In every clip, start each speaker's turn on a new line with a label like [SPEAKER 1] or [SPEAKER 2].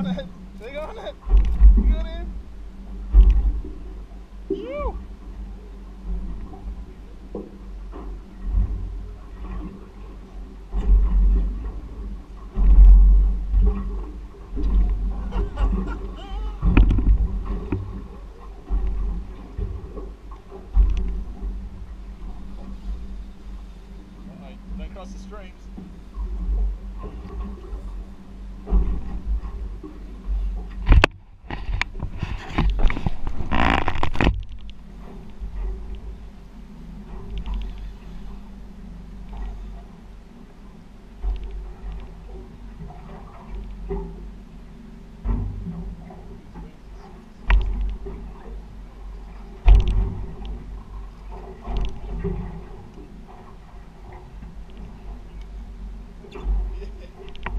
[SPEAKER 1] on it. Dig on it. You got in. Phew. across the streams. よいしょ。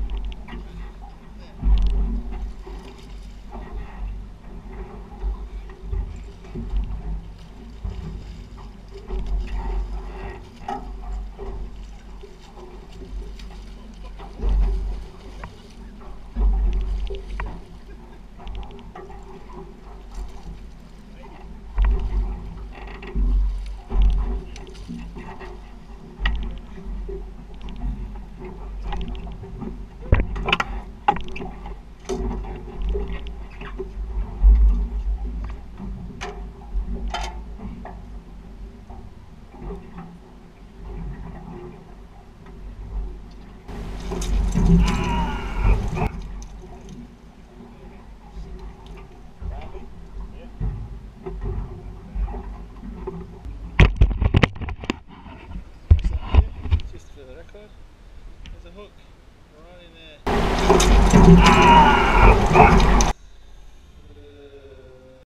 [SPEAKER 1] Record, there's a hook right in there.